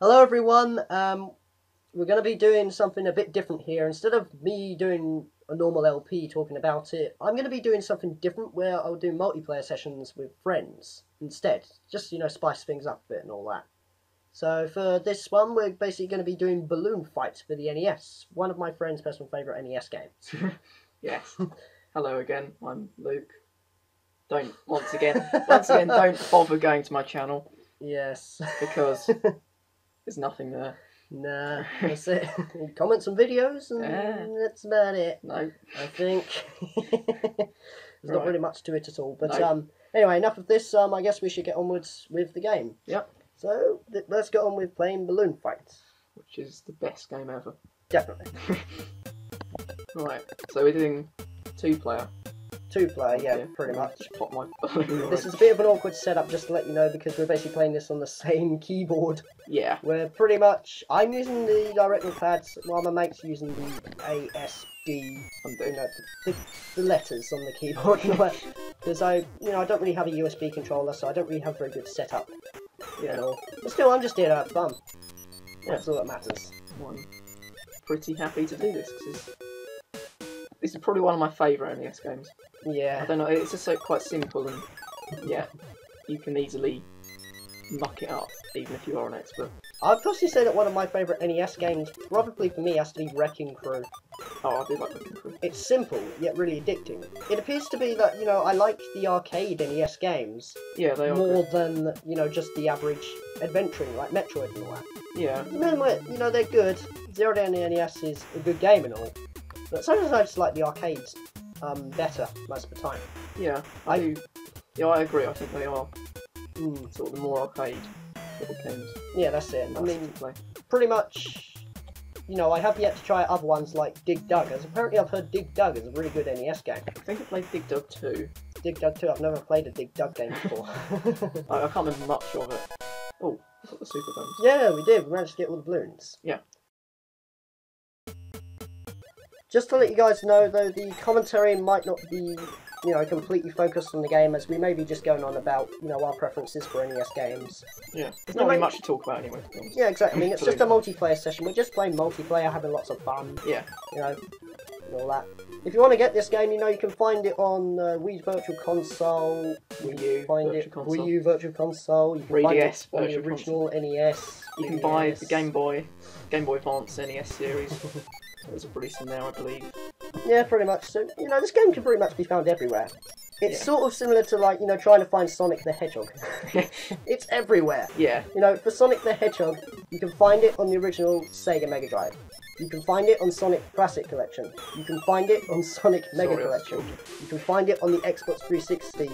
Hello everyone. Um, we're going to be doing something a bit different here. Instead of me doing a normal LP talking about it, I'm going to be doing something different where I'll do multiplayer sessions with friends instead. Just, you know, spice things up a bit and all that. So for this one, we're basically going to be doing Balloon fights for the NES. One of my friend's personal favourite NES games. Yes. Hello again. I'm Luke. Don't once again, once again, don't bother going to my channel Yes. because there's nothing there. nah, that's it. Comment some videos and Yeah. that's about it. No. I think. There's not really much to it at all. But No. um, anyway, enough of this. Um, I guess we should get onwards with the game. Yep. So th- let's get on with playing Balloon Fight. Which is the best game ever. Definitely. Right. So we're doing two player. Two player, yeah, pretty much. This is a bit of an awkward setup, just to let you know, because we're basically playing this on the same keyboard. Yeah. We're pretty much I'm using the directional pads while my mate's using the ASD, I'm you doing know, the, the letters on the keyboard. Because I, you know, I don't really have a USB controller, so I don't really have very good setup. You Yeah. know, but still, I'm just here to have fun. That's all that matters. I'm pretty happy to do this because this is probably one of my favourite NES games. Yeah. I don't know. It's just so quite simple and yeah, you can easily muck it up even if you are an expert. I'd possibly say that one of my favourite NES games, probably for me, has to be Wrecking Crew. Oh, I do like looking through. It's simple yet really addicting. It appears to be that you know I like the arcade NES games Yeah, they are. more good. than you know just the average adventuring like Metroid and all that. Yeah, I mean, you know they're good. Zelda on the NES is a good game and all, but sometimes I just like the arcades um, better most of the time. yeah. I, I- do. Yeah, I agree. I think they are Mm, sort of the more arcade little games. yeah, that's it. I mean, pretty much. You know, I have yet to try other ones like Dig Dug, as apparently I've heard Dig Dug is a really good NES game. I think I played Dig Dug 2. Dig Dug 2, I've never played a Dig Dug game before. I, I can't remember much of it. Oh, got the super guns. Yeah, we did. We managed to get all the balloons. Yeah. Just to let you guys know, though, the commentary might not be, you know, completely focused on the game, as we may be just going on about, you know, our preferences for NES games. Yeah, there's not really much to talk about anyway. To be honest. Yeah, exactly. I mean, it's just a multiplayer session. We're just playing multiplayer, having lots of fun, Yeah, you know, and all that. If you want to get this game, you know, you can find it on uh, Wii Virtual Console. You Wii U find Virtual it Console. Wii U Virtual Console. You can 3DS it on the Virtual original NES. you can buy the Game Boy, Game Boy Advance NES series. Those are released in there, I believe. Yeah, pretty much. So, you know, this game can pretty much be found everywhere. It's Yeah. sort of similar to, like, you know, trying to find Sonic the Hedgehog. it's everywhere. Yeah, You know, for Sonic the Hedgehog, you can find it on the original Sega Mega Drive. You can find it on Sonic Classic Collection. You can find it on Sonic Mega Sorry, Collection. You can find it on the Xbox 360.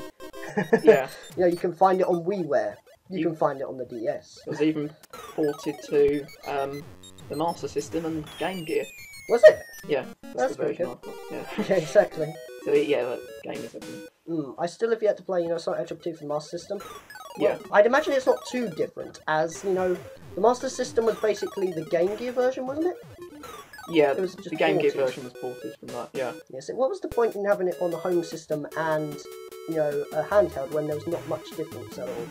yeah. you know, you can find it on WiiWare. You, You- can find it on the DS. It was even ported to um, the Master System and Game Gear. Was it? Yeah, that's, That's very version Yeah. Yeah, exactly. So yeah, that game is everything. Mm, I still have yet to play, you know, Sonic Hedgehog 2 for the Master System. Yeah. I'd imagine it's not too different, as, you know, the Master System was basically the Game Gear version, wasn't it? Yeah, It was just the Game Gear version was ported from that. Yeah. Yes, what was the point in having it on the home system and, you know, a handheld when there was not much difference at all?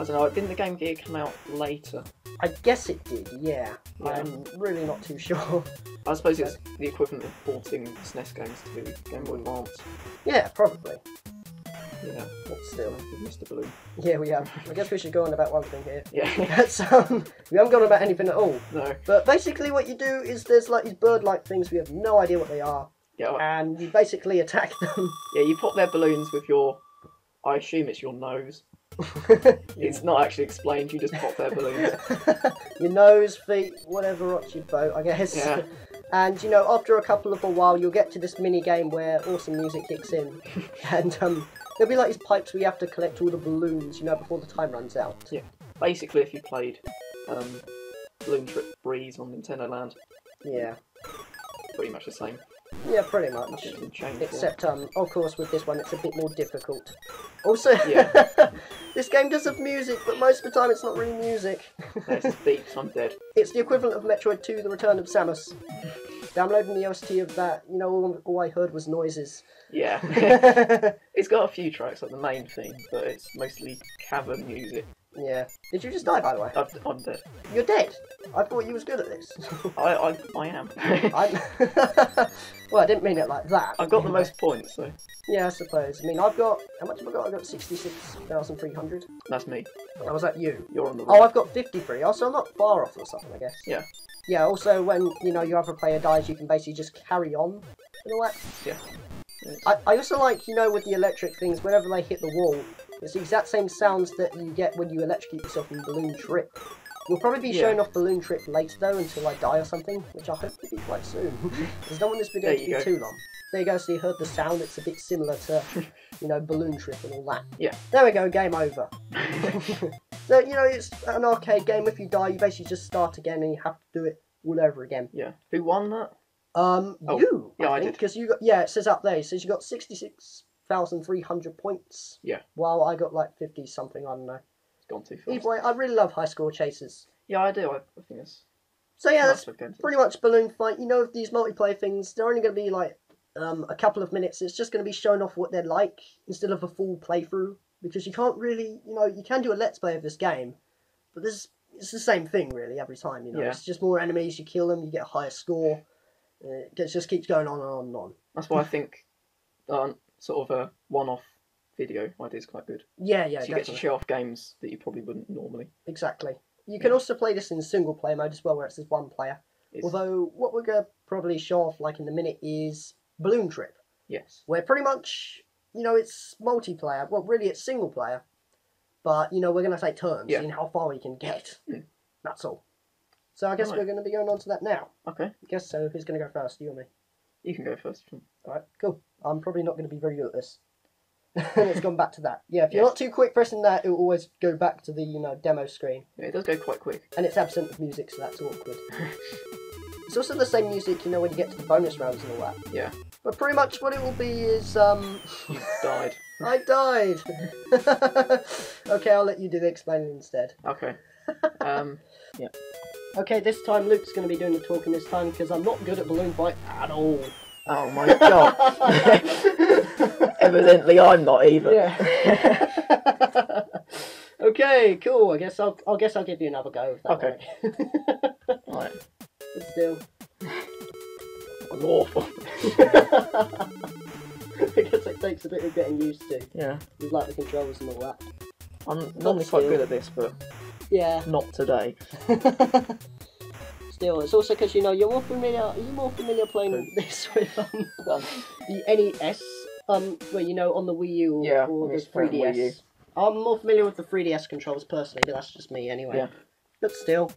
I don't know. Didn't the Game Gear come out later? I guess it did, yeah. Yeah. I'm really not too sure. I suppose it's the equivalent of porting SNES games to Game Boy Advance. yeah, probably. Yeah. But still. Mr. Balloon. Yeah, we have. I guess we should go on about one thing here. Yeah. That's, um, we haven't gone about anything at all. no. But basically what you do is there's like these bird-like things, we have no idea what they are, Yeah. And you basically attack them. Yeah. You pop their balloons with your. I assume it's your nose. It's not actually explained. You just pop their balloons. your nose, feet, whatever rocks your boat, I guess. Yeah. And you know, after a couple of a while, you'll get to this mini game where awesome music kicks in, and um, there'll be like these pipes where you have to collect all the balloons, you know, before the time runs out. Yeah. Basically, if you played um, Balloon Trip Breeze on Nintendo Land, Yeah, pretty much the same. Yeah, pretty much. Nothing can change. there. Except, um, of course, with this one, it's a bit more difficult. Also, Yeah. this game does have music, but most of the time, it's not really music. There's this beeps. I'm dead. It's the equivalent of Metroid 2: The Return of Samus. Downloading the OST of that, you know, all, all I heard was noises. Yeah. yeah, it's got a few tracks, like the main theme, but it's mostly cavern music. Yeah. Did you just die, by the way? I'm, I'm dead. You're dead. I thought you was good at this. I, I, I am. I'm... well, I didn't mean it like that. I've got the most points, so Yeah, I suppose. I mean, I've got how much have I got? I've got sixty-six thousand three hundred. that's me. That was that you? You're on the Oh. I've got fifty-three. Oh, also, I'm not far off or something, I guess. Yeah. Yeah. Also, when you know your other player dies, you can basically just carry on and all that. Yeah. I, I also like you know with the electric things, whenever they hit the wall, it's the exact same sounds that you get when you electrocute yourself in Balloon Trip. You'll probably be Yeah. showing off Balloon Trip later though, until I die or something, which I hope to be quite soon. Because I don't want this video to be go. too long. There you go. So you heard the sound. It's a bit similar to, you know, Balloon Trip and all that. Yeah. There we go. Game over. so you know it's an arcade game. If you die, you basically just start again, and you have to do it all over again. yeah. Who won that? Um, Oh, you. yeah, I think, did. Because you got yeah, it says up there. It says you got sixty-six thousand three hundred points. Yeah. While I got like fifty something. I don't know. It's gone too fast. Either way, I really love high score chases. Yeah, I do. I, I think it's So yeah, that's to look into. pretty much balloon fight. You know, these multiplayer things, they're only going to be like um, a couple of minutes. It's just going to be showing off what they're like instead of a full playthrough because you can't really, you know, you can do a let's play of this game, but this it's the same thing really every time. You know, Yeah. it's just more enemies. You kill them, you get a higher score. It just keeps going on and on and on. That's why I think um, sort of a one-off video idea is quite good. Yeah, yeah, so you get to show off games that you probably wouldn't normally. exactly. You can Yeah. also play this in single player mode as well, where it says one player. It's, Although what we're gonna probably show off like in a minute is Balloon Trip. yes, where pretty much you know it's multiplayer. Well, really it's single player, but you know we're gonna take turns Yeah. in how far we can get. Hmm. That's all. So I guess Right. we're gonna be going on to that now. okay, I guess so. Who's gonna go first? You or me? you can go first. All right, cool. I'm probably not gonna be very good at this. and it's gone back to that. Yeah, if you're Yeah. not too quick pressing that, it will always go back to the you know demo screen, Yeah, it does go quite quick. and it's absent of music, so that's awkward. it's also the same music, you know, when you get to the bonus rounds and all that. Yeah, But pretty much what it will be is um. you died. I died. okay, I'll let you do the explaining instead. Okay. Um, Yeah. Okay, this time Luke's going to be doing the talking this time because I'm not good at balloon fight at all. Oh my god. Evidently, I'm not either. yeah. okay, cool. I guess I'll. I guess I'll give you another go. Okay. way. Right. but still, I'm awful. I guess it takes a bit of getting used to. Yeah. With like the controls and all that. I'm normally quite good at this, but Yeah. not today. Still, it's also because you know you're more familiar. You're more familiar playing this with um, Done. the NES, um, where you know on the Wii U Yeah, or the used to playing Wii U. 3DS. I'm more familiar with the 3DS controls personally, but that's just me anyway. Yeah. But still,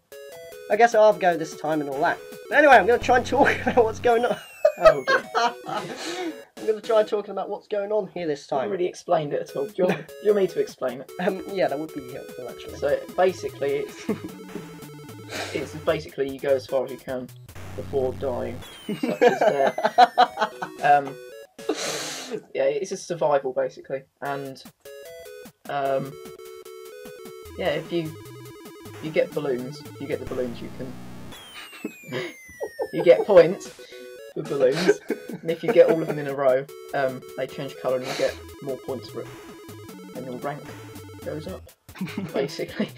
I guess I'll have a go this time and all that. But anyway, I'm going to try and talk about what's going on. Oh, dear. I'm going to try talking about what's going on here this time. really explained it at all. Do you, want, do you want me to explain it? Um, yeah, that would be helpful actually. So basically, it's it's basically you go as far as you can before dying, such. Um, yeah, it's a survival basically, and um, yeah, if you you get balloons, if you get the balloons, you can you get points with balloons, and if you get all of them in a row, um, they change colour and you get more points for it, and your rank goes up. Basically,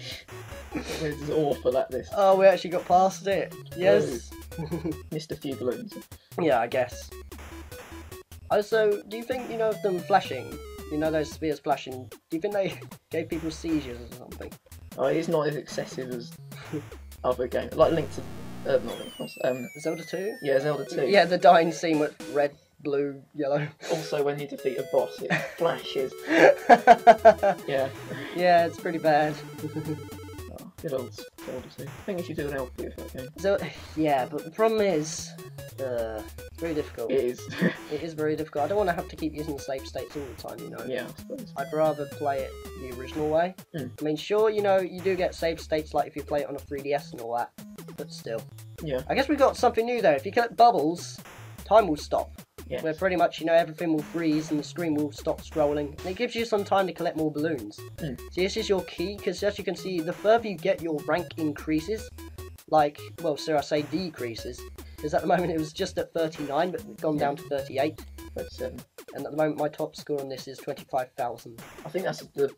it's awful at this. Oh, we actually got past it. Yes. Missed a few balloons. yeah, I guess. Also, do you think you know of them flashing? You know those spheres flashing. Do you think they gave people seizures or something? Oh, it's not as excessive as other games, like Link to, uh, not Link, um, Zelda 2? yeah, Zelda 2. Yeah, the dying scene with red, blue, yellow. Also, when you defeat a boss, it flashes. Yeah. yeah, it's pretty bad. Good old Zelda 2. I think you should do an LP of that game. So, yeah, but the problem is, uh, it's very difficult. It is. It is very difficult. I don't want to have to keep using the save states all the time, you know. yeah, I suppose. I'd rather play it the original way. Hmm. I mean, sure, you know, you do get save states like if you play it on a 3DS and all that, but still. Yeah. I guess we got something new though. If you collect bubbles, time will stop. Yes. Where pretty much, you know, everything will freeze and the screen will stop scrolling. And it gives you some time to collect more balloons. Hmm. So this is your key, because as you can see, the further you get, your rank increases. Like, well, so I say decreases. Because at the moment it was just at 39, but it's gone down to 38. 37. And at the moment my top score on this is 25,000. I think that's the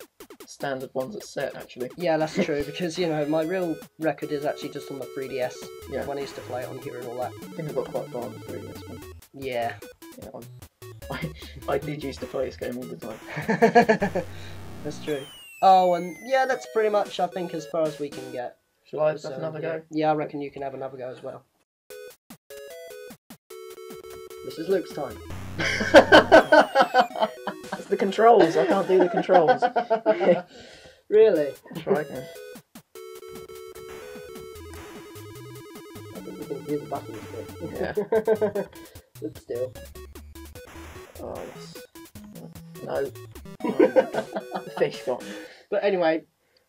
standard ones that's set actually. Yeah, that's true because you know my real record is actually just on the 3DS Yeah. when I used to play it on here and all that. I think I got quite far in the 3DS one. Yeah. Yeah, I, I, I did used to play this game all the time. that's true. Oh, and yeah, that's pretty much I think as far as we can get. Shall I have So, another yeah. go? Yeah, I reckon you can have another go as well. This is Luke's time. It's the controls. I can't do the controls. really? Try again. I think you can hear the buttons. But... Yeah. but still. Oh yes. No. the fish got. But anyway,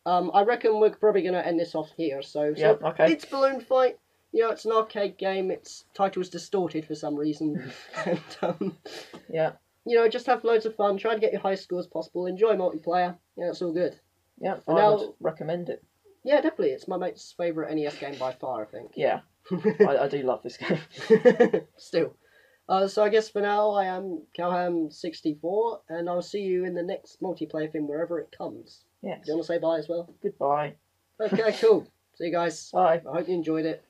um, I reckon we're probably going to end this off here. So, so Yeah. Okay. it's Balloon Fight. You know, it's an arcade game. Its title is distorted for some reason. and, um, Yeah. you know, just have loads of fun. Try to get your high scores possible. Enjoy multiplayer. Yeah, it's all good. Yeah. I now- would recommend it. Yeah, definitely. It's my mate's favourite NES game by far, I think. Yeah. I, I do love this game. Still. Uh, so I guess for now, I am Calham64, and I'll see you in the next multiplayer thing wherever it comes. Yes. Do you want to say bye as well? Goodbye. Okay, cool. See you guys. Bye. I hope you enjoyed it.